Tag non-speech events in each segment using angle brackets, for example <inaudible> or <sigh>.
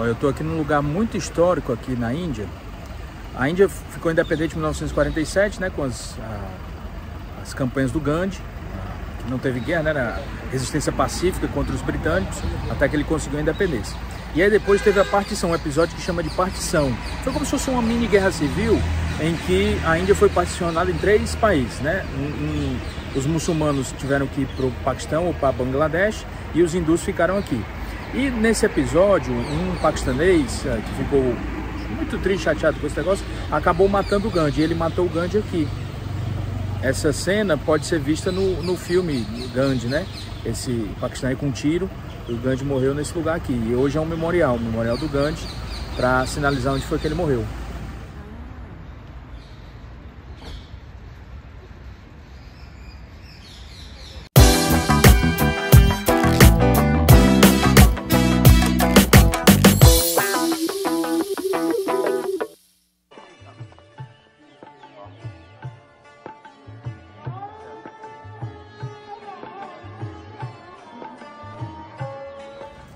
Ó, eu estou aqui num lugar muito histórico aqui na Índia. A Índia ficou independente em 1947, né, com as, a, as campanhas do Gandhi, que não teve guerra, né, era resistência pacífica contra os britânicos, até que ele conseguiu a independência. E aí depois teve a partição, um episódio que chama de partição. Foi como se fosse uma mini guerra civil em que a Índia foi particionada em três países, né? Um, um, os muçulmanos tiveram que ir para o Paquistão ou para Bangladesh e os hindus ficaram aqui. E nesse episódio, um paquistanês eh, que ficou muito triste, chateado com esse negócio, acabou matando o Gandhi. Ele matou o Gandhi aqui. Essa cena pode ser vista no, no filme Gandhi, né? Esse paquistanês com um tiro, o Gandhi morreu nesse lugar aqui. E hoje é um memorial, um memorial do Gandhi, para sinalizar onde foi que ele morreu.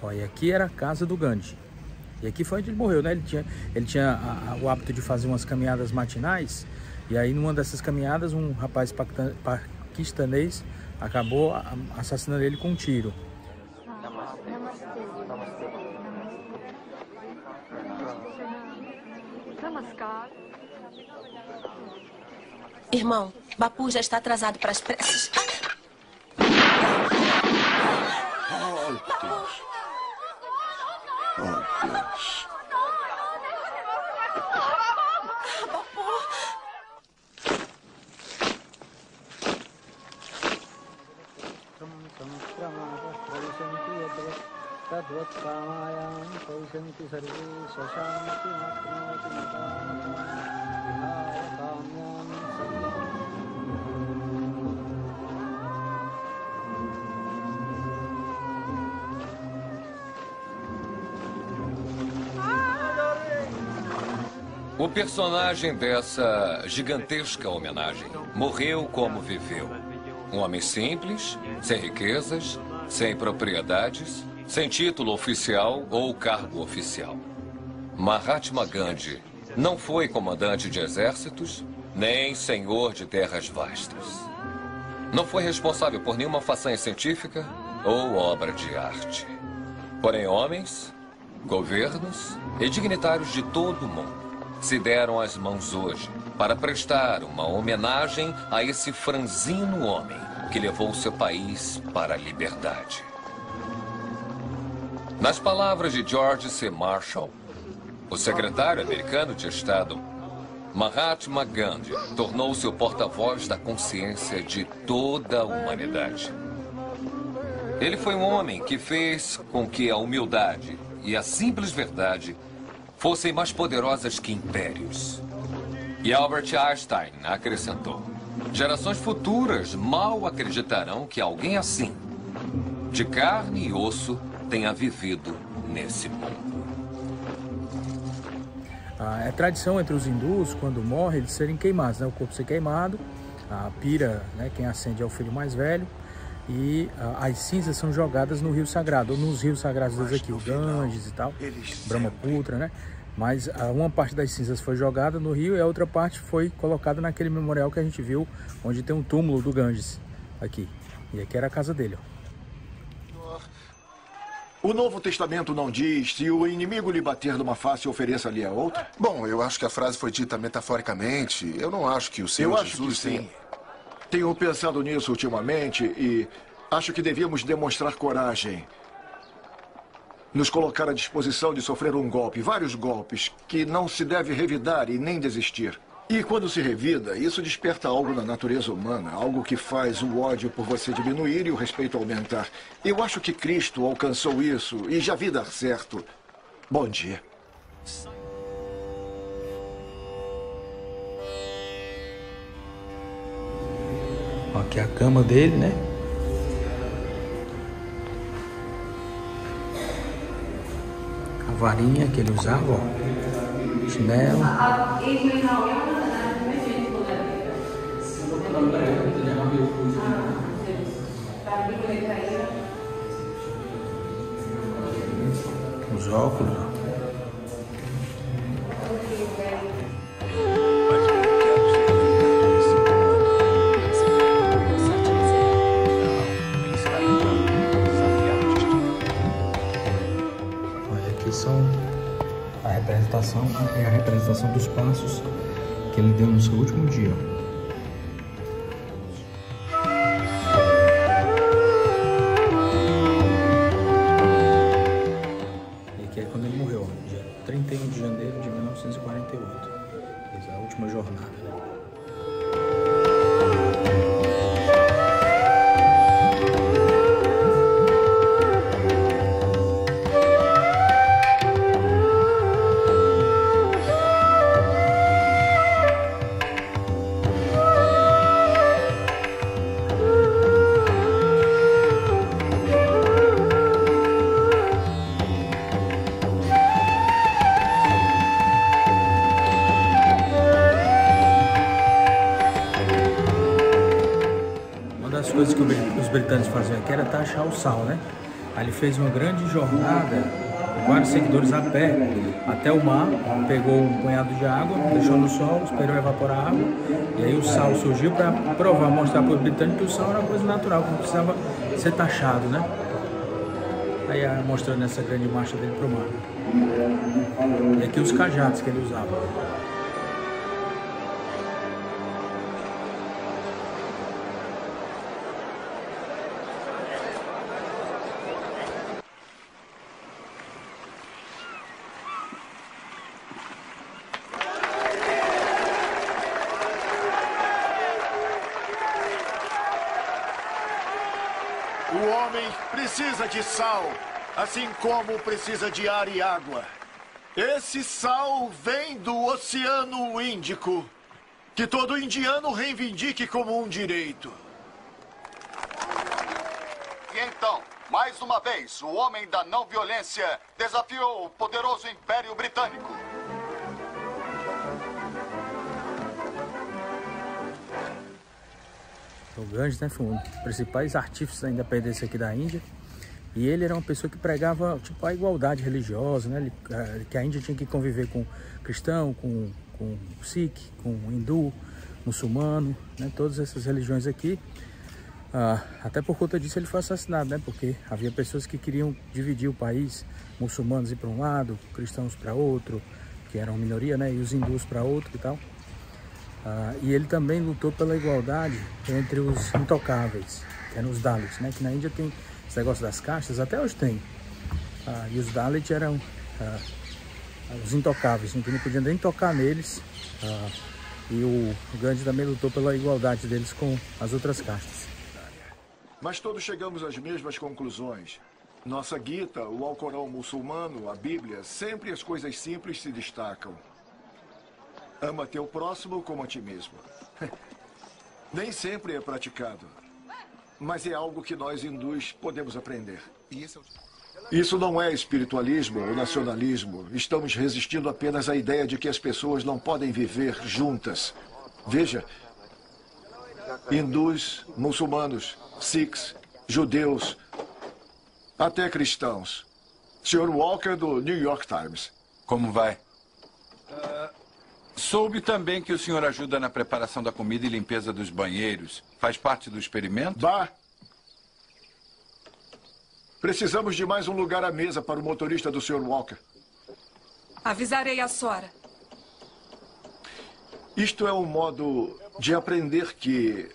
Ó, e aqui era a casa do Gandhi. E aqui foi onde ele morreu, né? Ele tinha, ele tinha a, a, o hábito de fazer umas caminhadas matinais. E aí, numa dessas caminhadas, um rapaz paquistanês acabou assassinando ele com um tiro. Irmão, Bapu já está atrasado para as Apa po? तद्वत्कामायां पविशन्ति सर्वे स्वशान्तिमाप्नोति मतां विहाय काम्यां सर्वम् O personagem dessa gigantesca homenagem morreu como viveu. Um homem simples, sem riquezas, sem propriedades, sem título oficial ou cargo oficial. Mahatma Gandhi não foi comandante de exércitos, nem senhor de terras vastas. Não foi responsável por nenhuma façanha científica ou obra de arte. Porém, homens, governos e dignitários de todo o mundo se deram as mãos hoje para prestar uma homenagem a esse franzino homem que levou seu país para a liberdade. Nas palavras de George C. Marshall, o secretário americano de Estado, Mahatma Gandhi tornou-se o porta-voz da consciência de toda a humanidade. Ele foi um homem que fez com que a humildade e a simples verdade fossem mais poderosas que impérios. E Albert Einstein acrescentou: gerações futuras mal acreditarão que alguém assim, de carne e osso, tenha vivido nesse mundo. Ah, é tradição entre os hindus, quando morre, eles serem queimados, né? o corpo ser queimado, a pira, né? quem acende é o filho mais velho, e ah, as cinzas são jogadas no rio sagrado, ou nos rios sagrados aqui, o Ganges e tal, Brahmaputra, né? Mas ah, uma parte das cinzas foi jogada no rio e a outra parte foi colocada naquele memorial que a gente viu, onde tem um túmulo do Ganges, aqui. E aqui era a casa dele, ó. O Novo Testamento não diz se o inimigo lhe bater numa face, ofereça-lhe a outra? Bom, eu acho que a frase foi dita metaforicamente. Eu não acho que o Senhor eu acho Jesus que sim. Tenho pensado nisso ultimamente e acho que devíamos demonstrar coragem. Nos colocar à disposição de sofrer um golpe, vários golpes, que não se deve revidar e nem desistir. E quando se revida, isso desperta algo na natureza humana, algo que faz o ódio por você diminuir e o respeito aumentar. Eu acho que Cristo alcançou isso e já vi dar certo. Bom dia. Aqui é a cama dele, né? A varinha que ele usava, ó. Chinelo. Os óculos, ó. Coisas que os britânicos faziam aqui era taxar o sal, né? Aí ele fez uma grande jornada, vários seguidores a pé, até o mar, pegou um punhado de água, deixou no sol, esperou evaporar a água, e aí o sal surgiu para provar, mostrar para os britânicos que o sal era uma coisa natural, que não precisava ser taxado, né? Aí ah, mostrando essa grande marcha dele para o mar. E aqui os cajados que ele usava. Precisa de sal, assim como precisa de ar e água. Esse sal vem do Oceano Índico, que todo indiano reivindique como um direito. E então, mais uma vez, o homem da não violência desafiou o poderoso Império Britânico. O Gandhi né, foi um dos principais artífices da independência aqui da Índia. E ele era uma pessoa que pregava tipo, a igualdade religiosa, né? Ele, eh, que a Índia tinha que conviver com cristão, com, com sikh, com hindu, muçulmano, né? todas essas religiões aqui. Ah, até por conta disso ele foi assassinado, né? Porque havia pessoas que queriam dividir o país, muçulmanos ir para um lado, cristãos para outro, que eram minoria, né? E os hindus para outro e tal. Ah, e ele também lutou pela igualdade entre os intocáveis, que eram os Dalits, né? Que na Índia tem esse negócio das castas, até hoje tem. Ah, e os Dalits eram ah, os intocáveis, que não podia nem tocar neles. Ah, e o Gandhi também lutou pela igualdade deles com as outras castas. Mas todos chegamos às mesmas conclusões. Nossa Gita, o Alcorão muçulmano, a Bíblia, sempre as coisas simples se destacam. Ama teu próximo como a ti mesmo. <laughs> Nem sempre é praticado. Mas é algo que nós hindus podemos aprender. Isso não é espiritualismo ou nacionalismo. Estamos resistindo apenas à ideia de que as pessoas não podem viver juntas. Veja, hindus, muçulmanos, sikhs, judeus, até cristãos. Sr. Walker, do New York Times. Como vai? Soube também que o senhor ajuda na preparação da comida e limpeza dos banheiros. Faz parte do experimento? Bah! Precisamos de mais um lugar à mesa para o motorista do Sr. Walker. Avisarei a Sora. Isto é um modo de aprender que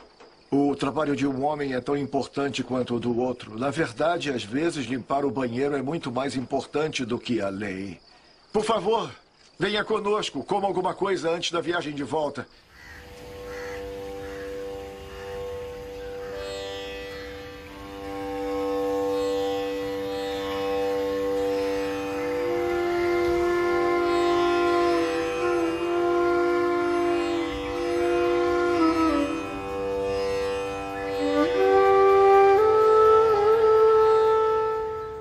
o trabalho de um homem é tão importante quanto o do outro. Na verdade, às vezes, limpar o banheiro é muito mais importante do que a lei. Por favor, venha conosco. Coma alguma coisa antes da viagem de volta.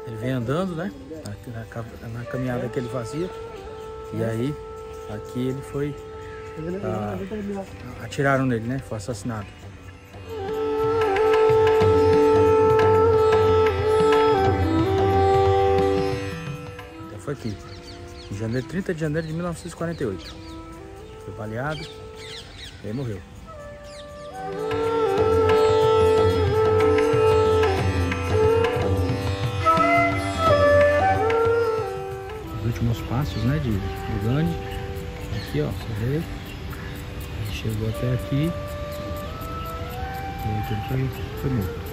Ele vem andando, né? Na, na- caminhada que ele fazia. E aí, aqui ele foi. ah, atiraram nele, né? Foi assassinado. Então foi aqui. Em janeiro, 30 de janeiro de 1948. Foi baleado e aí morreu. Últimos passos, né, de, do Gandhi. Aqui, ó, você vê. Chegou até aqui. E aí ele foi, foi morto.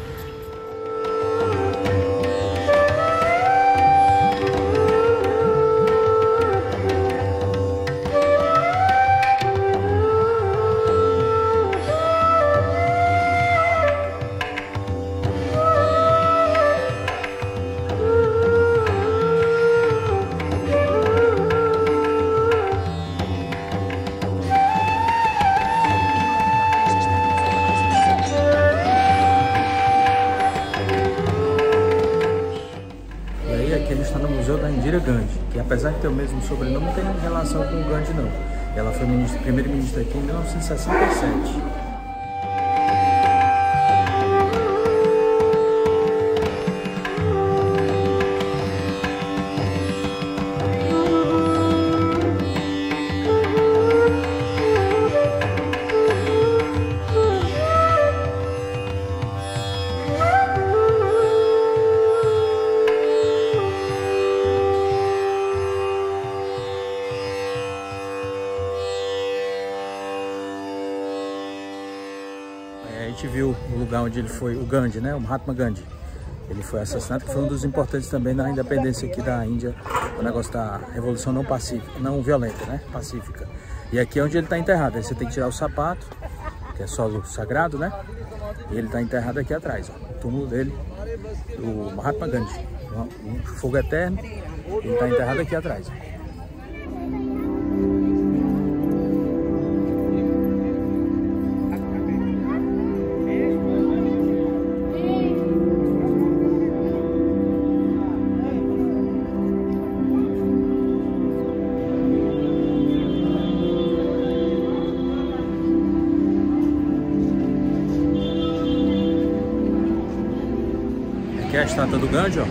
Indira Gandhi, que apesar de ter o mesmo sobrenome, não tem relação com o Gandhi não. Ela foi ministra- primeira-ministra aqui em 1967. Onde ele foi, o Gandhi, né? O Mahatma Gandhi. Ele foi assassinado, que foi um dos importantes também na independência aqui da Índia, o negócio da revolução não pacífica, não violenta, né? Pacífica. E aqui é onde ele está enterrado. Aí você tem que tirar o sapato, que é solo sagrado, né? E ele está enterrado aqui atrás, ó. O túmulo dele, do Mahatma Gandhi. Um fogo eterno. Ele está enterrado aqui atrás. ó. Estátua do Gandhi, ó.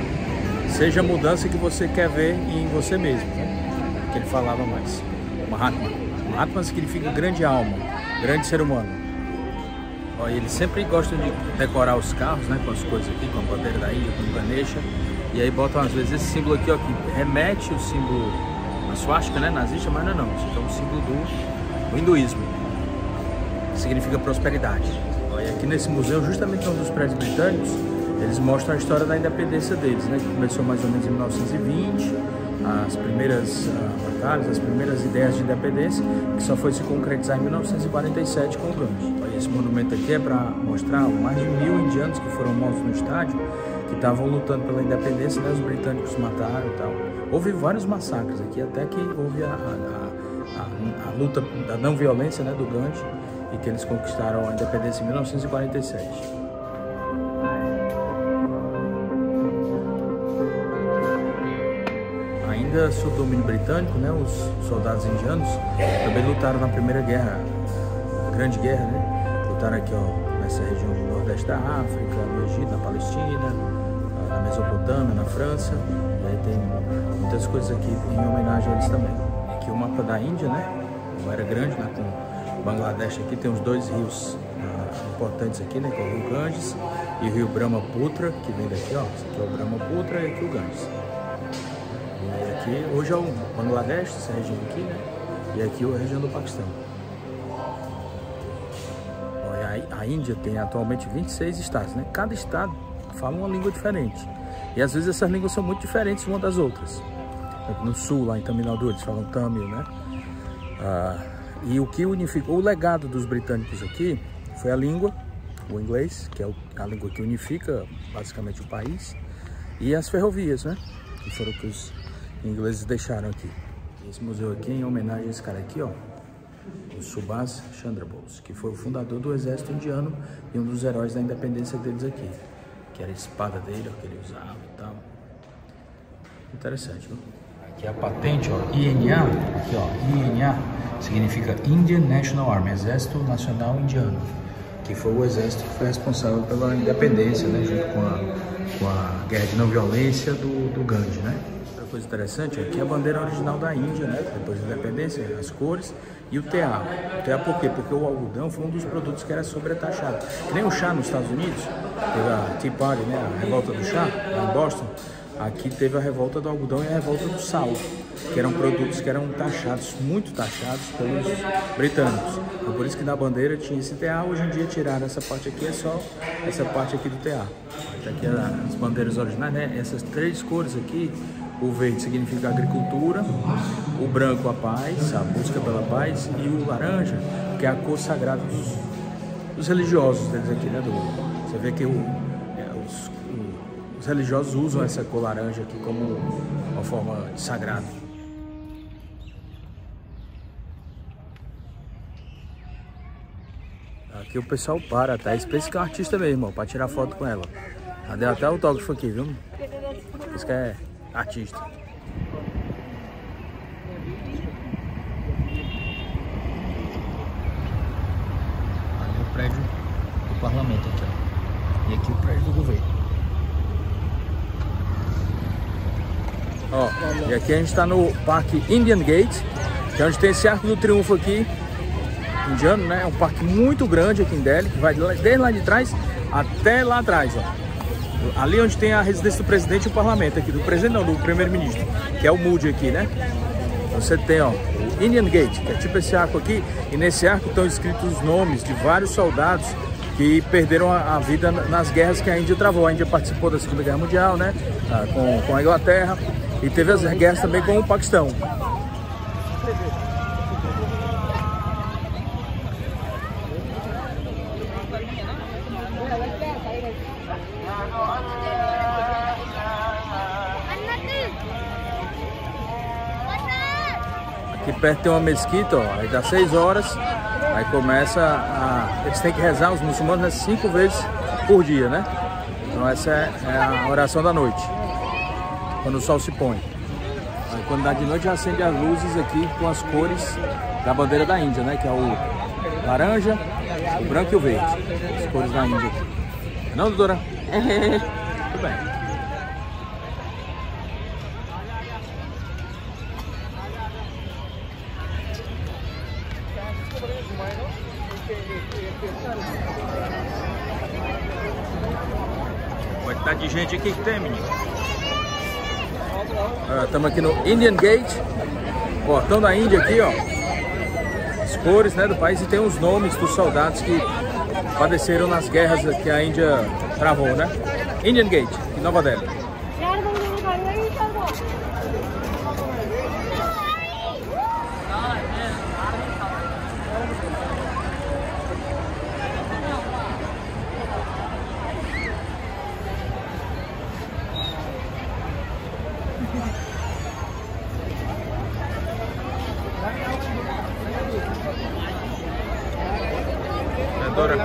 Seja a mudança que você quer ver em você mesmo, né? Que ele falava mais. Mahatma. Mahatma significa grande alma, grande ser humano. Ó, ele sempre gosta de decorar os carros, né? Com as coisas aqui, com a bandeira da Índia, com o Ganesha. E aí botam às vezes esse símbolo aqui, ó, que remete o símbolo, a suástica, né? Nazista, mas não é não. Isso aqui é um símbolo do, do hinduísmo. Significa prosperidade. Ó, e aqui nesse museu, justamente um dos prédios britânicos, eles mostram a história da independência deles, né? Que começou mais ou menos em 1920, as primeiras ah, batalhas, as primeiras ideias de independência, que só foi se concretizar em 1947 com o Gandhi. Esse monumento aqui é para mostrar mais de mil indianos que foram mortos no estádio, que estavam lutando pela independência, né? Os britânicos mataram e tal. Houve vários massacres aqui, até que houve a, a- a- a luta da não violência, né? Do Gandhi, e que eles conquistaram a independência em 1947. Ainda sob domínio britânico, né, os soldados indianos também lutaram na Primeira Guerra, Grande Guerra, né? Lutaram aqui ó, nessa região do Nordeste da África, no Egito, na Palestina, na Mesopotâmia, na França. E aí tem muitas coisas aqui em homenagem a eles também. Aqui o mapa da Índia, né? Era grande, né? Com Bangladesh aqui tem os dois rios ah, importantes aqui, né? Que é o Rio Ganges e o Rio Brahmaputra, que vem daqui, ó. Esse aqui é o Brahmaputra e aqui o Ganges. Aqui, hoje é o Bangladesh, essa região aqui, né? E aqui a região do Paquistão. A Índia tem atualmente 26 estados, né? Cada estado fala uma língua diferente. E às vezes essas línguas são muito diferentes uma das outras. No sul, lá em Tamil Nadu, eles falam Tamil, né? Ah, e o que unificou, o legado dos britânicos aqui foi a língua, o inglês, que é a língua que unifica basicamente o país, e as ferrovias, né? Que foram que os ingleses deixaram aqui. Esse museu aqui é em homenagem a esse cara aqui, ó, o Subhas Chandra Bose, que foi o fundador do exército indiano e um dos heróis da independência deles aqui, que era a espada dele, ó, que ele usava e tal. Interessante, viu? Aqui é a patente, ó, INA, aqui ó, INA, significa Indian National Army, Exército Nacional Indiano, que foi o exército que foi responsável pela independência, né, junto com a, com a guerra de não violência do, do Gandhi, né. Coisa interessante, é a bandeira original da Índia, né, depois da independência, as cores, e o TA. O TA por quê? Porque o algodão foi um dos produtos que era sobretaxado. Que nem o chá nos Estados Unidos, teve a Tea Party, né, a revolta do chá, lá em Boston, aqui teve a revolta do algodão e a revolta do sal, que eram produtos que eram taxados, muito taxados pelos britânicos. Então, por isso que na bandeira tinha esse TA, hoje em dia tiraram essa parte aqui, é só essa parte aqui do TA. Aqui as bandeiras originais, né? Essas três cores aqui, o verde significa agricultura, o branco a paz, a busca pela paz, e o laranja, que é a cor sagrada dos, dos religiosos deles aqui, né? Do, você vê que o, é, os, o, os religiosos usam essa cor laranja aqui como uma forma de sagrado. Aqui o pessoal para, tá? Esse que é artista mesmo, ó, pra tirar foto com ela. Ela deu até autógrafo aqui, viu? Isso que é artista. Ali é o prédio do parlamento aqui, ó. E aqui o prédio do governo. Ó, e aqui a gente está no Parque Indian Gate, que é onde tem esse Arco do Triunfo aqui, indiano, né? É um parque muito grande aqui em Delhi, que vai desde lá de trás até lá atrás, ó. Ali onde tem a residência do presidente e o parlamento aqui, do presidente não, do primeiro-ministro, que é o Moody aqui, né? Você tem, ó, Indian Gate, que é tipo esse arco aqui, e nesse arco estão escritos os nomes de vários soldados que perderam a, a, vida nas guerras que a Índia travou. A Índia participou da Segunda Guerra Mundial, né? Ah, com, com a Inglaterra, e teve as guerras também com o Paquistão. Aqui perto tem uma mesquita, ó, aí dá 6 horas, aí começa a... Eles têm que rezar, os muçulmanos, né, cinco vezes por dia, né? Então essa é, é a oração da noite, quando o sol se põe. Aí quando dá de noite já acende as luzes aqui com as cores da bandeira da Índia, né? Que é o laranja, o branco e o verde. As cores da Índia aqui. Não, doutora? <laughs> Tudo bem. Quantidade de gente aqui que tem, menino. Estamos ah, aqui no Indian Gate, portão da Índia aqui, ó. As cores né, do país e tem os nomes dos soldados que padeceram nas guerras que a Índia travou, né? Indian Gate, em Nova Delhi. Dora.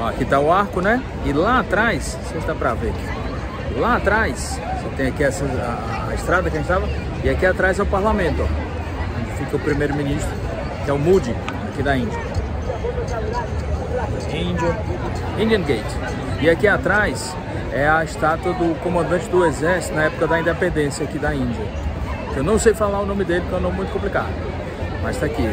Ó, aqui tá o arco, né? E lá atrás, não sei se dá pra ver. Lá atrás, você tem aqui essa, a, a estrada que a gente tava, e aqui atrás é o parlamento, ó. Onde fica o primeiro-ministro, que é o Moody, aqui da Índia. Índia. Indian Gate. E aqui atrás é a estátua do comandante do exército na época da independência aqui da Índia. Eu não sei falar o nome dele, porque é um nome muito complicado. Mas tá aqui.